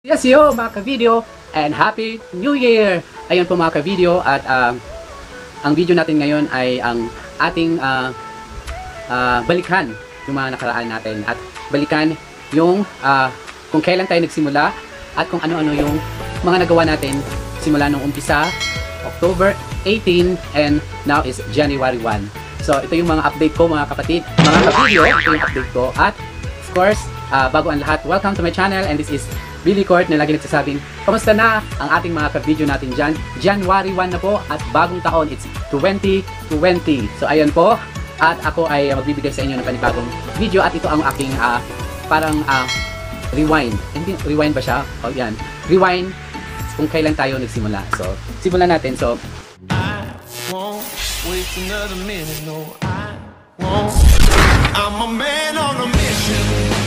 Yes yo mga ka-video and Happy New Year! Ayun po mga ka-video at um, ang video natin ngayon ay ang ating uh, uh, balikan yung mga nakaraan natin at balikan yung uh, kung kailan tayo nagsimula at kung ano-ano yung mga nagawa natin simula nung umpisa October 18 and now is January 1. So ito yung mga update ko mga kapatid, mga ka-video, ito yung update ko at of course, uh, bago ang lahat, welcome to my channel and this is Billy Court na lagi nagsasabing, kamusta na ang ating mga ka-video natin dyan? January 1 na po at bagong taon, it's 2020. So ayan po, at ako ay magbibigay sa inyo ng panibagong video at ito ang aking uh, parang uh, rewind. Hindi, rewind ba siya? O oh, yan. Rewind kung kailan tayo nagsimula. So, simulan natin. So, I won't waste another minute, no, I won't. I'm a man on a mission.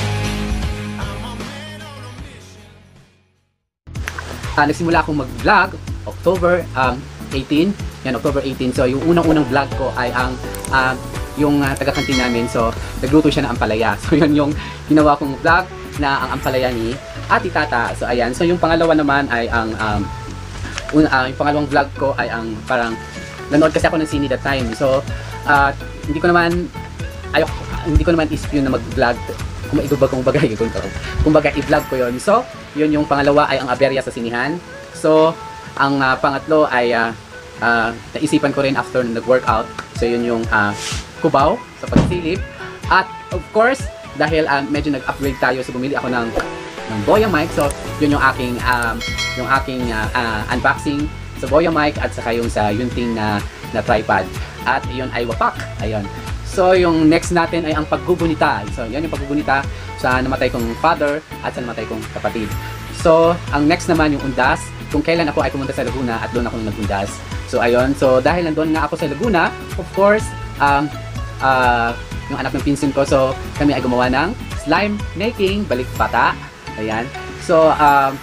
Uh, nagsimula akong mag-vlog October um, 18. Yan, October 18. So, yung unang-unang vlog ko ay ang uh, yung uh, taga-kantin namin. So, nagluto siya ng ampalaya. So, yun yung ginawa kong vlog na ang ampalaya ni Ati Tata. So, ayan. So, yung pangalawa naman ay ang um, un, uh, yung pangalawang vlog ko ay ang parang nanood kasi ako ng sini that time. So, uh, hindi ko naman ayok, hindi ko naman isip yun na mag-vlog kung maigubag kung bagay kung kumbaga i-vlog ko yon so yun yung pangalawa ay ang aberya sa sinihan. So ang uh, pangatlo ay uh, uh, naisipan ko rin after na nag-workout. So yun yung uh, kubaw sa pagsilip. At of course dahil uh, medyo nag-upgrade tayo so bumili ako ng ng Boya mic so yun yung aking um, yung aking uh, uh, unboxing sa Boya mic at saka yung sa Yunting na na tripod. At yun ay wapak. Ayun So, yung next natin ay ang paggugunita. So, yan yung paggugunita sa namatay kong father at sa namatay kong kapatid. So, ang next naman yung undas. Kung kailan ako ay pumunta sa Laguna at doon ako nagundas. So, ayun. So, dahil nandoon nga ako sa Laguna, of course, um, uh, yung anak ng pinsin ko, so kami ay gumawa ng slime making balik bata. Ayan. So, um,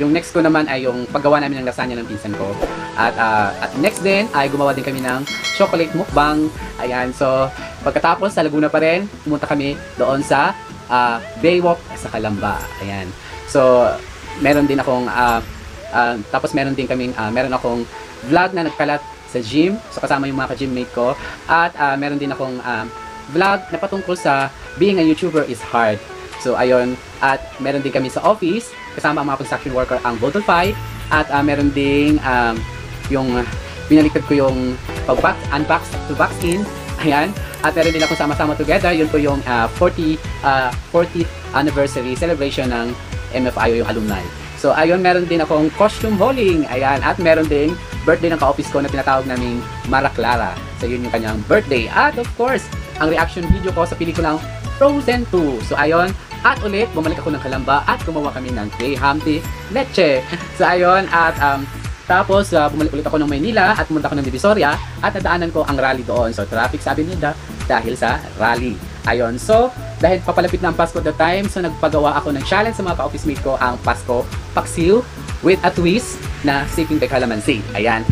yung next ko naman ay yung paggawa namin ng lasagna ng pinsan ko. At, uh, at next din ay gumawa din kami ng chocolate mukbang. Ayan, so pagkatapos sa Laguna pa rin, pumunta kami doon sa uh, Baywalk sa Kalamba. Ayan. So, meron din akong uh, uh, tapos meron din kaming uh, meron akong vlog na nagkalat sa gym. So kasama yung mga ka-gymmate ko. At uh, meron din akong uh, vlog na patungkol sa being a YouTuber is hard. So ayun, at meron din kami sa office, kasama ang mga construction worker ang Bodolfy, at uh, meron ding um, yung uh, ko yung pag-box, unbox to box in, ayan, at meron din ako sama-sama together, yun po yung uh, 40, uh, 40th anniversary celebration ng MFIO yung alumni. So ayun, meron din akong costume hauling, ayan, at meron ding birthday ng ka-office ko na tinatawag naming Mara Clara. So yun yung kanyang birthday. At of course, ang reaction video ko sa pelikulang Frozen 2. So ayun, at ulit, bumalik ako ng Kalamba at gumawa kami ng Kay Hamti Leche. So ayun, at um, tapos uh, bumalik ulit ako ng Maynila at pumunta ako ng Divisoria at nadaanan ko ang rally doon. So traffic sabi nila dahil sa rally. Ayun, so dahil papalapit na ang Pasko the time, so nagpagawa ako ng challenge sa mga ka-office mate ko ang Pasko Paksiw with a twist na Sipping by Calamansi. Ayan.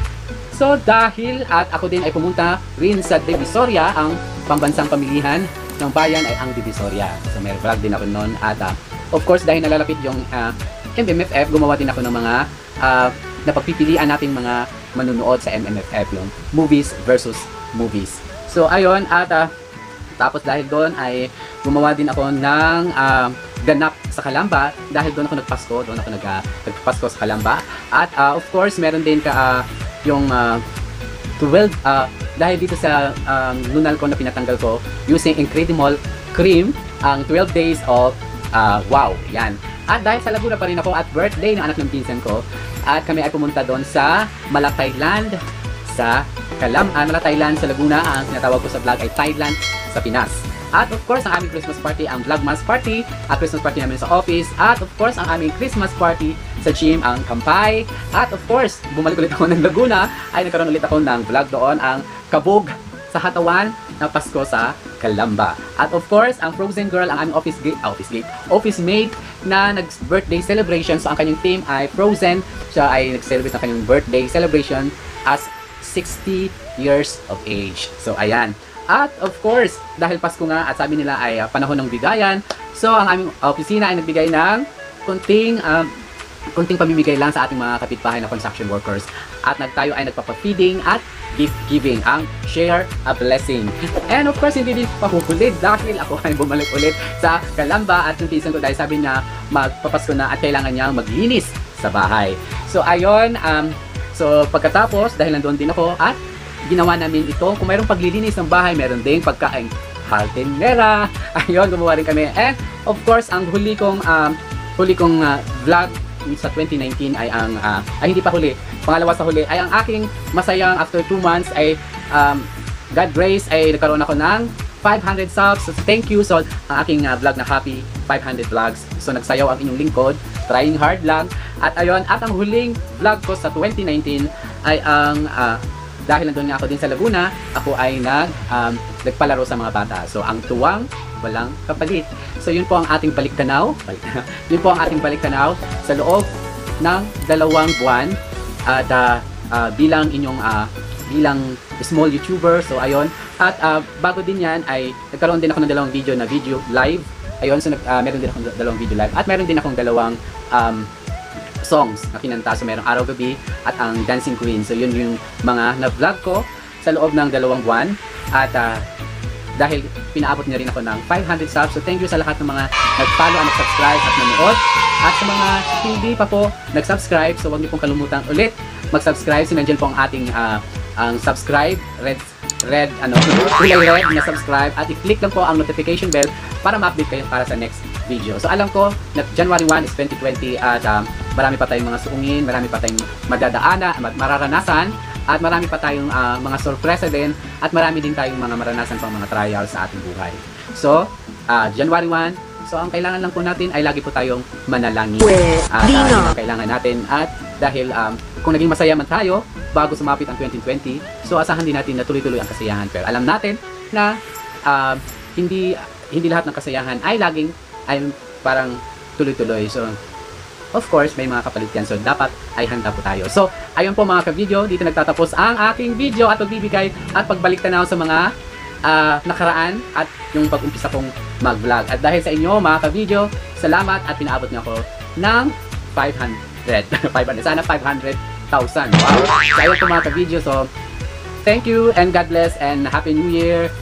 So dahil at ako din ay pumunta rin sa Divisoria, ang pambansang pamilihan ng bayan ay ang Divisoria. So may vlog din ako noon at uh, of course dahil nalalapit yung uh, MMFF, gumawa din ako ng mga uh, napagpipilian nating mga manunood sa MMFF yung movies versus movies. So ayun at uh, tapos dahil doon ay gumawa din ako ng uh, ganap sa Kalamba dahil doon ako nagpasko, doon ako nag, uh, nagpasko sa Kalamba. At uh, of course, meron din ka uh, yung uh, 12 uh, dahil dito sa um, lunal ko na pinatanggal ko using Incredible Cream ang 12 days of uh, wow, yan. At dahil sa Laguna pa rin ako at birthday ng anak ng pinsan ko at kami ay pumunta doon sa Malatayland sa Kalam, uh, Malatayland sa Laguna. Ang tinatawag ko sa vlog ay Thailand sa Pinas. At of course, ang aming Christmas party, ang Vlogmas party, ang Christmas party namin sa office, at of course, ang aming Christmas party sa gym, ang Kampay, at of course, bumalik ulit ako ng Laguna, ay nagkaroon ulit ako ng vlog doon, ang Kabog sa Hatawan na Pasko sa Kalamba. At of course, ang Frozen Girl, ang aming office gate, office gate, office mate na nag-birthday celebration. So, ang kanyang team ay Frozen. Siya ay nag-celebrate ng kanyang birthday celebration as 60 years of age. So, ayan. At of course, dahil Pasko nga at sabi nila ay uh, panahon ng bigayan, so ang aming opisina ay nagbigay ng kunting um, kunting pamimigay lang sa ating mga kapitbahay na construction workers. At nag tayo ay nagpapa-feeding at gift giving ang share a blessing. And of course, hindi din pahuhuli dahil ako ay bumalik ulit sa Kalamba at yung pinsan ko dahil sabi niya magpapasko na at kailangan niya maglinis sa bahay. So ayun, um, so pagkatapos dahil nandoon din ako at ginawa namin ito, kung mayroong paglilinis ng bahay, meron ding pagkain haltenera. Ayun, gumawa rin kami. And of course, ang huli kong um, huli kong uh, vlog sa 2019 ay ang ah, ay hindi pa huli. Pangalawa sa huli ay ang aking masayang after 2 months ay um, God grace ay nagkaroon ako ng 500 subs. So thank you so ang aking ah, vlog na happy 500 vlogs. So nagsayaw ang inyong lingkod, trying hard lang. At ayun, at ang huling vlog ko sa 2019 ay ang ah, dahil nandun nga ako din sa Laguna, ako ay nag, um, nagpalaro sa mga bata. So, ang tuwang, walang kapalit. So, yun po ang ating baliktanaw. Yun po ang ating baliktanaw sa loob ng dalawang buwan. At ah, ah, bilang inyong ah, bilang small YouTuber. So, ayun. At ah, bago din yan, ay nagkaroon din ako ng dalawang video na video live. Ayun, so ah, meron din akong dalawang video live. At meron din akong dalawang um, songs na kinanta. So, merong Araw Gabi at ang Dancing Queen. So, yun yung mga na-vlog ko sa loob ng dalawang buwan. At ah, dahil pinaabot niya rin ako ng 500 subs. So, thank you sa lahat ng mga nag-follow at nag-subscribe at nanood. At sa mga hindi pa po nag-subscribe, so huwag niyo pong kalimutan ulit mag-subscribe. So, nandiyan po ang ating ah, ang subscribe, red red ano kulay red na subscribe at i-click lang po ang notification bell para ma-update kayo para sa next video. So alam ko na January 1 is 2020 at um, marami pa tayong mga suungin, marami pa tayong madadaana, ma- mararanasan at marami pa tayong ah, mga sorpresa din at marami din tayong mga maranasan pang mga trials sa ating buhay. So, ah, January 1, so ang kailangan lang po natin ay lagi po tayong manalangin. At ah, yun ang kailangan natin at dahil um, kung naging masaya man tayo bago sumapit ang 2020, so asahan din natin na tuloy-tuloy ang kasiyahan. Pero alam natin na um, hindi hindi lahat ng kasiyahan ay laging ay parang tuloy-tuloy. So, of course, may mga kapalit yan. So, dapat ay handa po tayo. So, ayun po mga ka-video, dito nagtatapos ang aking video at pagbibigay at pagbalik tanaw sa mga ah, nakaraan at yung pag-umpisa kong mag-vlog. At dahil sa inyo mga ka-video, salamat at pinaabot niyo ako ng 500. 500. Sana 500,000. Wow! So, ayun po mga ka-video. So, thank you and God bless and Happy New Year.